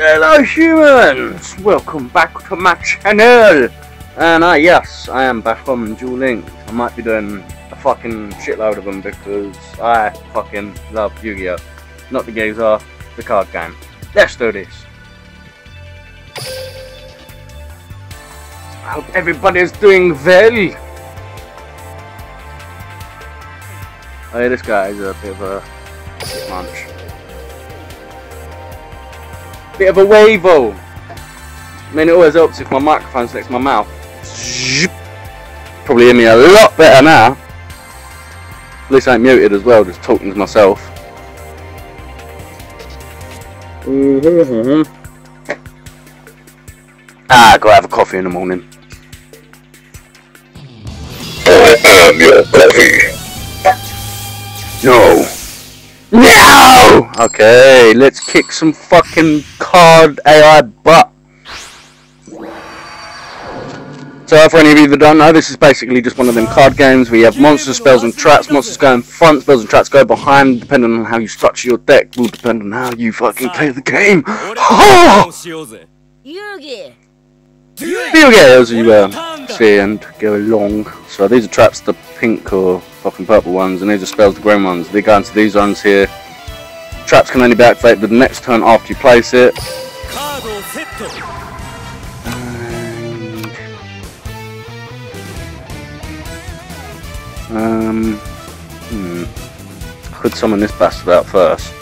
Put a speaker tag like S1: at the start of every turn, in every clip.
S1: Hello humans! Welcome back to my channel! And uh, yes, I am back on Duel Links. I might be doing a fucking shitload of them because I fucking love Yu-Gi-Oh! Not the gazer, the card game. Let's do this. I hope everybody's doing well. Oh yeah, this guy is a bit of a munch. Bit of a wavo. I mean, it always helps if my microphone's next to my mouth. Probably hear me a lot better now. At least I ain't muted as well, just talking to myself. Ah, I have a coffee in the morning.
S2: I am your coffee.
S1: No. No! Okay, let's kick some fucking called AI but So for any of you that don't know, this is basically just one of them card games where you have monster spells and traps. Monsters go in front, spells and traps go behind. Depending on how you structure your deck will depend on how you fucking play the game. Oh!
S3: Yugi!
S1: those you uh, see and go along. So these are traps, the pink or fucking purple ones, and these are spells, the green ones. They go into these ones here traps can only be activated the next turn after you place it. Um, hmm. Could summon this bastard out first.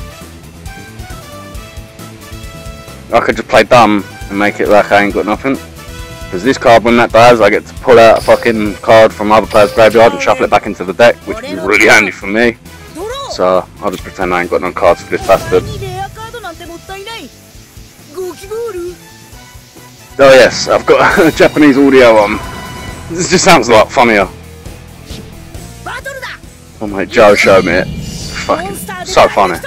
S1: I could just play dumb and make it like I ain't got nothing. Because this card, when that dies, I get to pull out a fucking card from other player's graveyard and shuffle it back into the deck, which would be really handy for me. So I'll just pretend I ain't got no cards for this bastard. Oh yes, I've got Japanese audio on. This just sounds a lot funnier. Oh my, Joe show me it. Fucking so funny.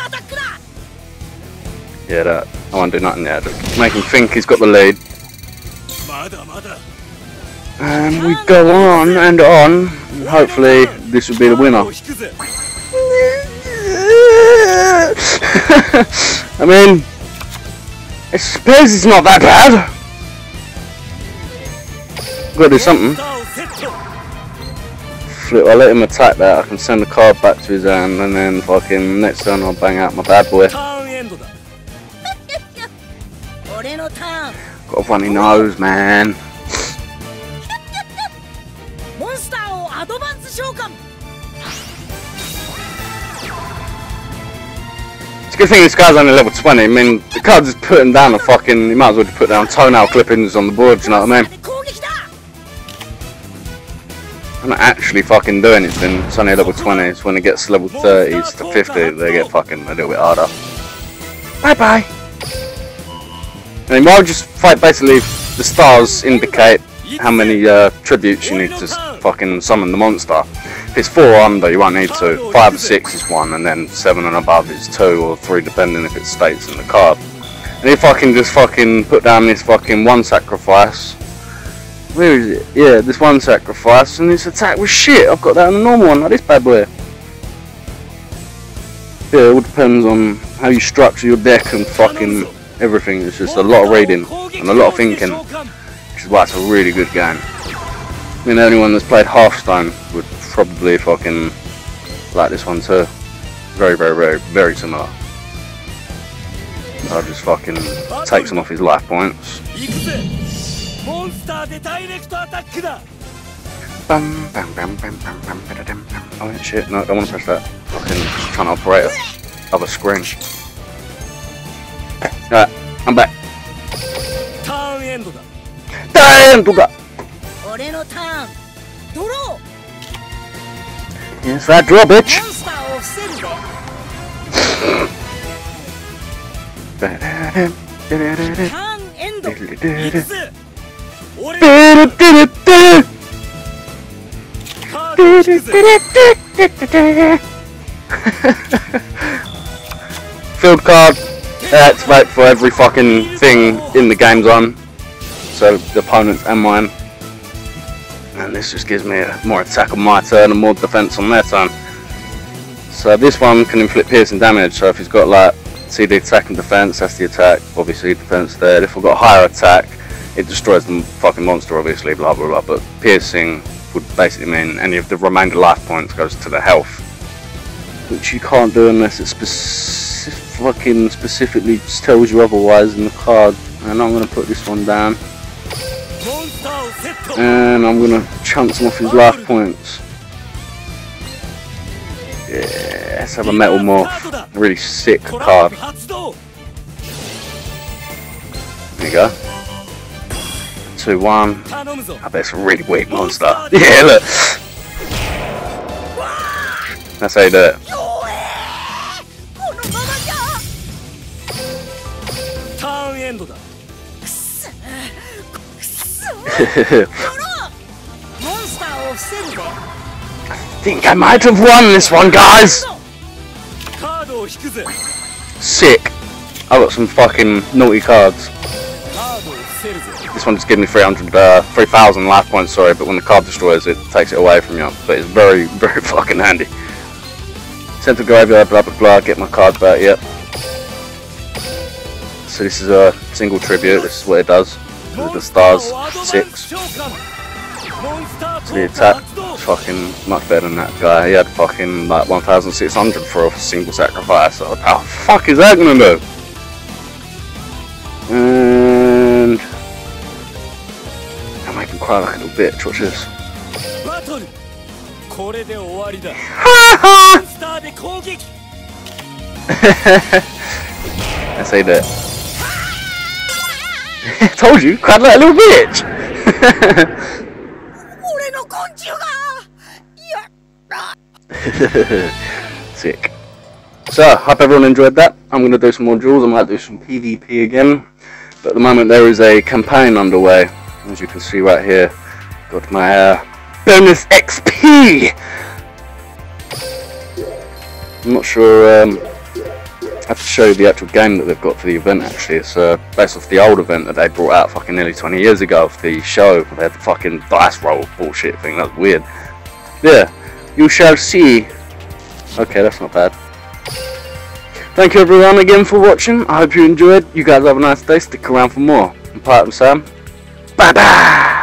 S1: Yeah, that. I won't do nothing yet. Make him think he's got the lead. And we go on and on. Hopefully this will be the winner. I mean, I suppose it's not that bad. Gotta do something. Flip, I'll let him attack that. I can send the card back to his hand, and then fucking next turn I'll bang out my bad boy. Got a funny nose, man. Good thing this guy's only level 20. I mean, the cards just putting down a fucking. You might as well just put down toenail clippings on the board, you know what I mean? I'm not actually fucking doing it, then it's only level 20. It's when it gets to level 30s to 50 they get fucking a little bit harder. Bye bye! And mean, why would just fight basically the stars indicate how many uh, tributes you need to fucking summon the monster? If it's 4 under, you won't need to. 5 or 6 is 1, and then 7 and above is 2 or 3, depending if it states in the card. And if I can just fucking put down this fucking one sacrifice, where is it? Yeah, this one sacrifice, and this attack was shit. I've got that on the normal one, like this bad boy. Yeah, it all depends on how you structure your deck and fucking everything. It's just a lot of reading and a lot of thinking, because it's a really good game. I mean, anyone that's played Hearthstone would probably fucking like this one too. Very, very, very, very similar. I'll just fucking take some off his life points.
S4: Bam,
S1: bam, bam, bam, bam, bam, bam, bam, bam. Oh shit, no, I don't want to press that. Fucking just trying to operate a other screen. Alright, I'm back.
S4: ターンエンドだ
S1: Damn, to that.
S3: 俺のターンドロー
S1: Yes, that draw,
S3: モ
S1: bitch.
S3: ンスターを伏せるぜ
S1: Ba-da-dum, da-da-da-da,
S3: ターンエンド
S4: 行く
S1: da-da-da-da.
S4: ぜ俺
S1: Da-da-da-da-da,
S4: カードを引くぜ
S1: da-da-da-da-da-da. Field card. Activate for every fucking thing in the game's on. So the opponent's and mine. And this just gives me a, more attack on my turn and more defense on their turn. So this one can inflict piercing damage. So if he's got like See the attack and defense, that's the attack, obviously defense there. If we've got higher attack, it destroys the fucking monster, obviously, blah blah blah. But piercing would basically mean any of the remainder life points goes to the health, which you can't do unless it speci- fucking specifically tells you otherwise in the card. And I'm gonna put this one down, and I'm going to chance him off his life points. Yeah, let's have a Metal Morph. Really sick card. There you go.
S4: 2-1.
S1: I bet it's a really weak monster. Yeah, look. That's how you do it.
S3: Turn oh, end. I
S1: think I might have won this one, guys! Sick. I got some fucking naughty cards. This one just gives me 300, uh, 3,000 life points, sorry, but when the card destroys it, takes it away from you. But it's very, very fucking handy. Central graveyard, blah blah blah, get my card back, yep. So this is a single tribute, this is what it does with the stars,
S4: 6.
S1: The attack, fucking much better than that guy. He had fucking like 1,600 for a single sacrifice. So how the fuck is that gonna do? And I'm making cry like a little bitch. Watch this. I say that. Told you, cried like a little bitch. Sick. So, hope everyone enjoyed that. I'm going to do some more duels. I might do some PvP again. But at the moment there is a campaign underway. As you can see right here, got my uh, bonus XP! I'm not sure um, have to show you the actual game that they've got for the event. Actually, it's uh, based off the old event that they brought out fucking nearly 20 years ago of the show. They had the fucking dice roll bullshit thing. That's weird. Yeah, you shall see. Okay, that's not bad. Thank you everyone again for watching. I hope you enjoyed. You guys have a nice day. Stick around for more. I'm and Sam. Bye bye.